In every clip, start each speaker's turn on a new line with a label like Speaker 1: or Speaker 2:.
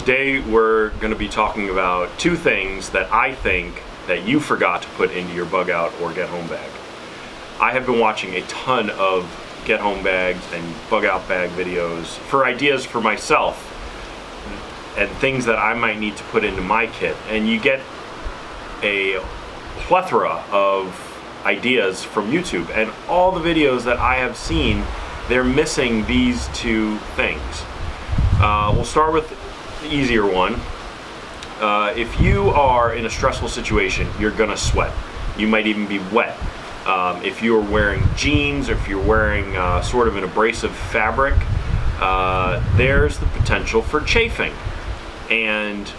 Speaker 1: Today we're going to be talking about two things that I think that you forgot to put into your bug out or get home bag. I have been watching a ton of get home bags and bug out bag videos for ideas for myself and things that I might need to put into my kit and you get a plethora of ideas from YouTube and all the videos that I have seen they're missing these two things. Uh, we'll start with easier one. Uh, if you are in a stressful situation, you're gonna sweat. You might even be wet. Um, if you're wearing jeans or if you're wearing uh, sort of an abrasive fabric, uh, there's the potential for chafing. And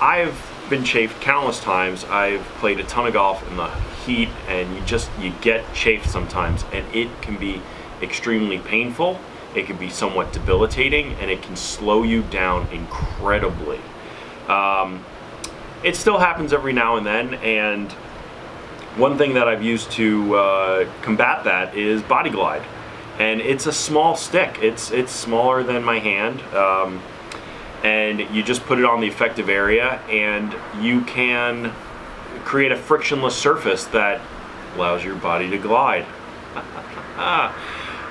Speaker 1: I've been chafed countless times. I've played a ton of golf in the heat and you just, you get chafed sometimes and it can be extremely painful, it can be somewhat debilitating, and it can slow you down incredibly. Um, it still happens every now and then, and one thing that I've used to uh, combat that is Body Glide. And it's a small stick. It's, it's smaller than my hand. Um, and you just put it on the effective area and you can create a frictionless surface that allows your body to glide.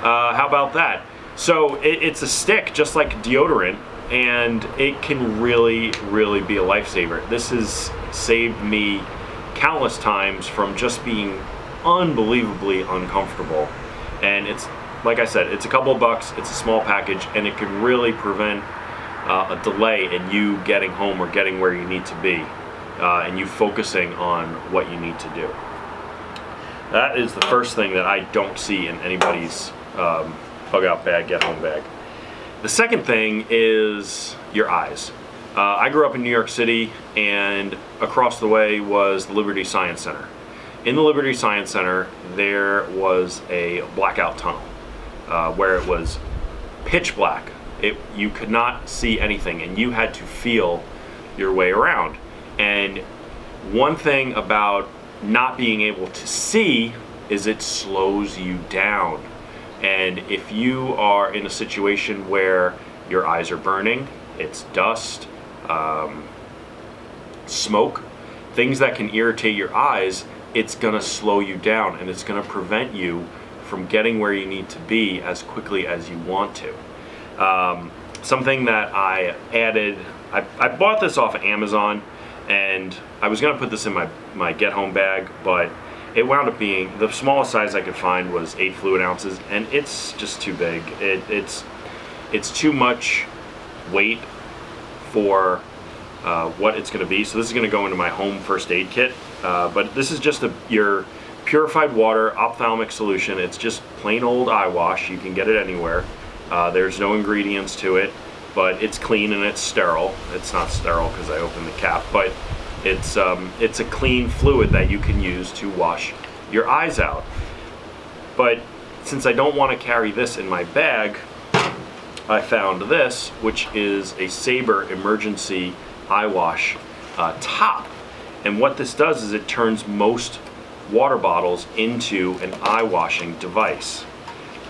Speaker 1: Uh, how about that? So it, it's a stick just like deodorant and it can really, really be a lifesaver. This has saved me countless times from just being unbelievably uncomfortable. And it's, like I said, it's a couple of bucks, it's a small package, and it can really prevent uh, a delay in you getting home or getting where you need to be, uh, and you focusing on what you need to do. That is the first thing that I don't see in anybody's um, bug out bag, get home bag. The second thing is your eyes. Uh, I grew up in New York City and across the way was the Liberty Science Center. In the Liberty Science Center there was a blackout tunnel uh, where it was pitch black. It, you could not see anything and you had to feel your way around. And one thing about not being able to see is it slows you down. And if you are in a situation where your eyes are burning, it's dust, um, smoke, things that can irritate your eyes, it's going to slow you down and it's going to prevent you from getting where you need to be as quickly as you want to. Um, something that I added, I, I bought this off of Amazon and I was going to put this in my, my get home bag, but it wound up being the smallest size I could find was eight fluid ounces, and it's just too big. It, it's it's too much weight for uh, what it's going to be. So this is going to go into my home first aid kit. Uh, but this is just a, your purified water ophthalmic solution. It's just plain old eye wash. You can get it anywhere. Uh, there's no ingredients to it, but it's clean and it's sterile. It's not sterile because I opened the cap, but it's, um, it's a clean fluid that you can use to wash your eyes out. But since I don't want to carry this in my bag, I found this, which is a Sabre emergency eye wash uh, top. And what this does is it turns most water bottles into an eye washing device.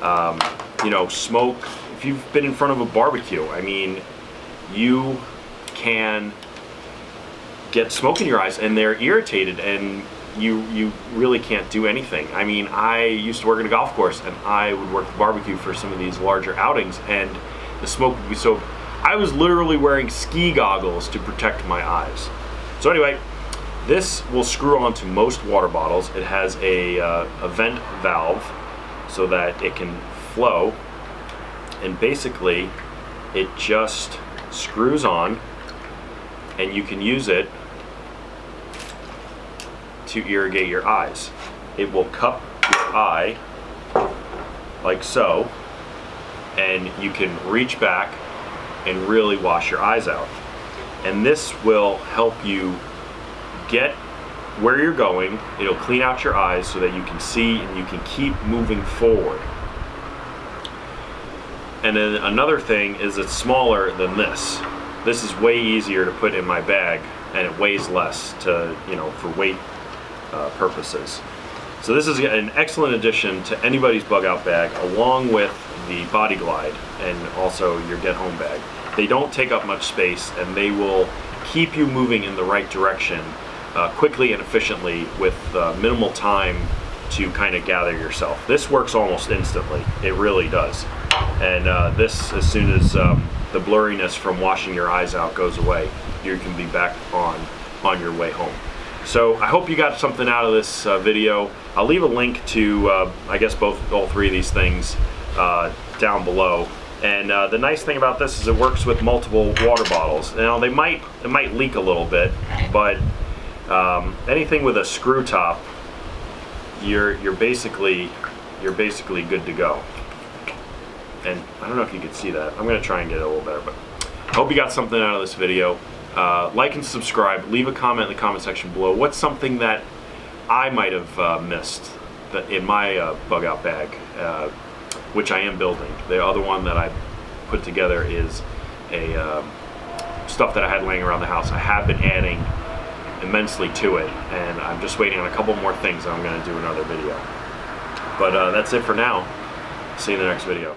Speaker 1: Um, you know, smoke, if you've been in front of a barbecue, I mean, you can get smoke in your eyes and they're irritated and you you really can't do anything. I mean, I used to work at a golf course and I would work the barbecue for some of these larger outings and the smoke would be so I was literally wearing ski goggles to protect my eyes. So anyway, this will screw onto most water bottles. It has a, uh, a vent valve so that it can flow and basically it just screws on and you can use it to irrigate your eyes. It will cup your eye like so and you can reach back and really wash your eyes out. And this will help you get where you're going. It'll clean out your eyes so that you can see and you can keep moving forward. And then another thing is it's smaller than this. This is way easier to put in my bag and it weighs less to, you know, for weight uh, purposes. So this is an excellent addition to anybody's bug out bag along with the Body Glide and also your get home bag. They don't take up much space and they will keep you moving in the right direction uh, quickly and efficiently with uh, minimal time to kind of gather yourself. This works almost instantly. It really does. And uh, this, as soon as um, the blurriness from washing your eyes out goes away, you can be back on on your way home. So I hope you got something out of this uh, video. I'll leave a link to, uh, I guess, both all three of these things uh, down below. And uh, the nice thing about this is it works with multiple water bottles. Now they might it might leak a little bit, but um, anything with a screw top, you're you're basically you're basically good to go. And I don't know if you can see that. I'm gonna try and get it a little better, but I hope you got something out of this video. Uh, like and subscribe. Leave a comment in the comment section below. What's something that I might have uh, missed in my uh, bug out bag, uh, which I am building. The other one that I put together is a um, stuff that I had laying around the house. I have been adding immensely to it, and I'm just waiting on a couple more things. I'm going to do another video. But uh, that's it for now. See you in the next video.